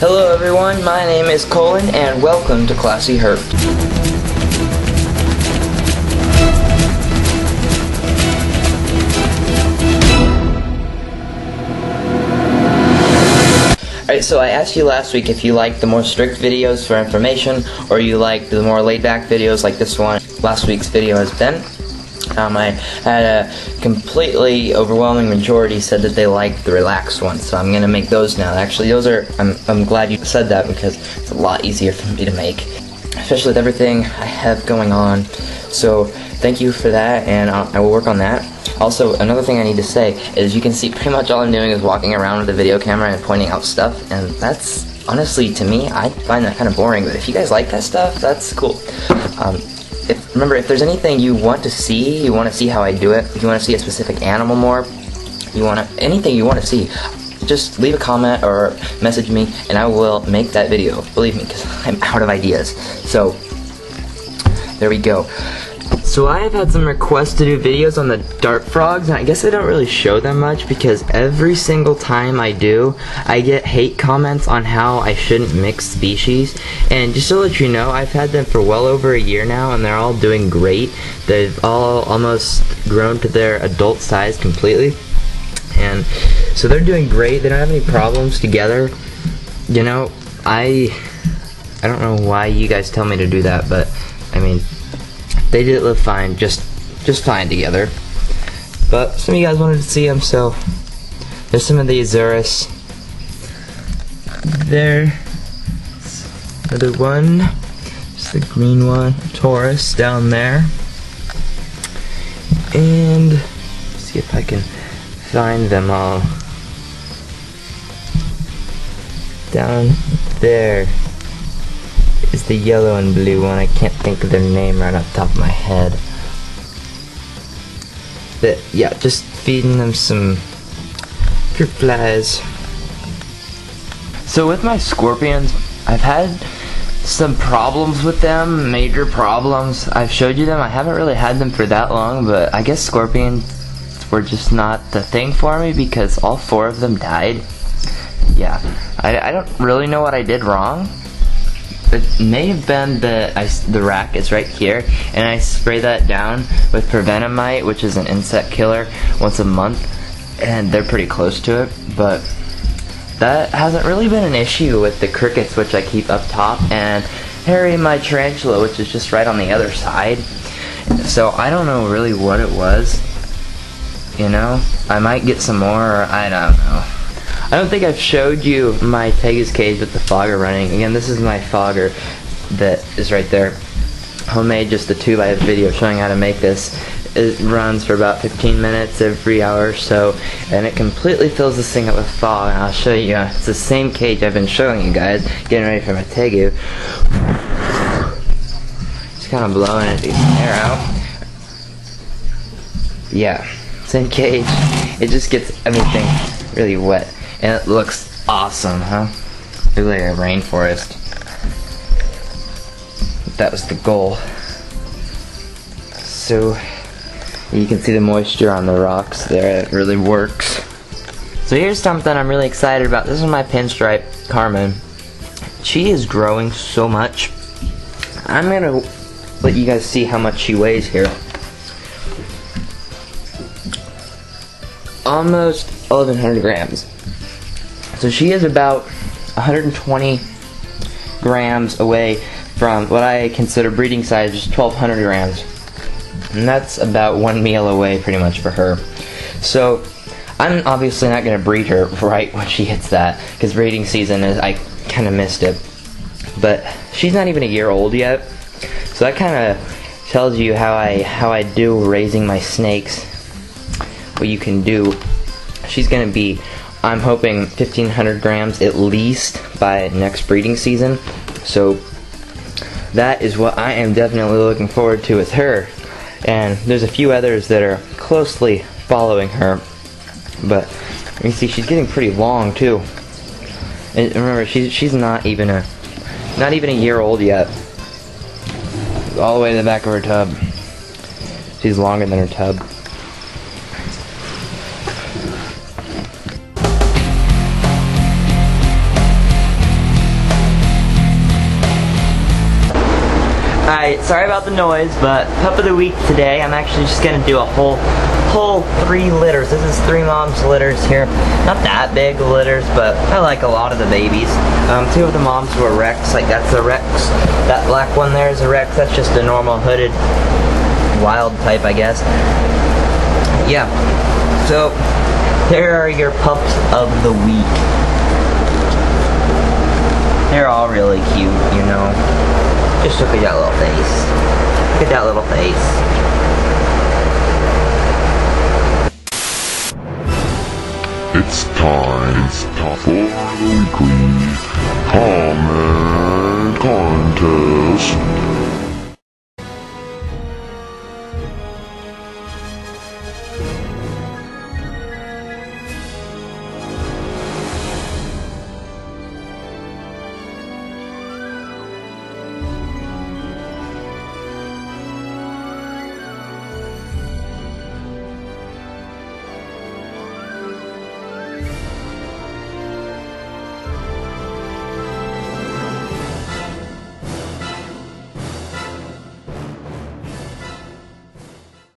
Hello everyone, my name is Colin and welcome to Classy Herps. Alright, so I asked you last week if you like the more strict videos for information or you like the more laid back videos like this one. Last week's video has been. Um, I had a completely overwhelming majority said that they liked the relaxed ones, so I'm gonna make those now. Actually, those are, I'm, I'm glad you said that because it's a lot easier for me to make, especially with everything I have going on. So, thank you for that, and I'll, I will work on that. Also, another thing I need to say is you can see pretty much all I'm doing is walking around with a video camera and pointing out stuff, and that's honestly to me, I find that kind of boring. But if you guys like that stuff, that's cool. Um, if, remember, if there's anything you want to see, you want to see how I do it, if you want to see a specific animal more, you want to anything you want to see, just leave a comment or message me, and I will make that video. Believe me, because I'm out of ideas. So there we go. So I have had some requests to do videos on the dart frogs, and I guess I don't really show them much because every single time I do, I get hate comments on how I shouldn't mix species. And just to let you know, I've had them for well over a year now, and they're all doing great. They've all almost grown to their adult size completely. And so they're doing great. They don't have any problems together. You know, I I don't know why you guys tell me to do that, but I mean, they did live fine, just just fine together. But some of you guys wanted to see them, so there's some of the Azureus. There, another one. It's the green one, Auratus down there. And see if I can find them all. Down there is the yellow and blue one. I can't think of their name right off the top of my head. But yeah, just feeding them some fruit flies. So with my scorpions, I've had some problems with them, major problems. I've showed you them. I haven't really had them for that long, but I guess scorpions were just not the thing for me because all four of them died. Yeah, I, I don't really know what I did wrong it may have been the I, the rack is right here, and I spray that down with Provent-a-Mite, which is an insect killer, once a month, and they're pretty close to it. But that hasn't really been an issue with the crickets, which I keep up top, and Harry, my tarantula, which is just right on the other side. So I don't know really what it was. You know, I might get some more, I don't know. I don't think I've showed you my Tegus cage with the fogger running. Again, this is my fogger that is right there. Homemade, just the tube. I have a video showing how to make this. It runs for about 15 minutes every hour or so, and it completely fills this thing up with fog. And I'll show you. Uh, it's the same cage I've been showing you guys, getting ready for my Tegu. Just kind of blowing it, air out. Yeah, same cage. It just gets everything really wet. It looks awesome, huh? Looks like a rainforest. That was the goal. So, you can see the moisture on the rocks there. It really works. So here's something I'm really excited about. This is my pinstripe Carmen. She is growing so much. I'm gonna let you guys see how much she weighs here. Almost 1100 grams. So she is about 120 grams away from what I consider breeding size, just 1200 grams. And that's about one meal away pretty much for her. So I'm obviously not going to breed her right when she hits that because breeding season is, I kind of missed it. But she's not even a year old yet. So that kind of tells you how I how I do raising my snakes. What you can do. She's going to be I'm hoping 1500 grams at least by next breeding season. So that is what I am definitely looking forward to with her. And there's a few others that are closely following her. But you see she's getting pretty long too. And remember, she's she's not even a not even a year old yet. All the way to the back of her tub. She's longer than her tub. Alright, sorry about the noise, but pup of the week today, I'm actually just gonna do a whole, whole three litters. This is three moms litters here. Not that big litters, but I like a lot of the babies. Um, two of the moms were Rex, like that's a Rex. That black one there is a Rex, that's just a normal hooded wild type, I guess. Yeah, so there are your pups of the week. They're all really cute, you know. Just look at that little face. Look at that little face. It's time, it's time for the weekly comment contest.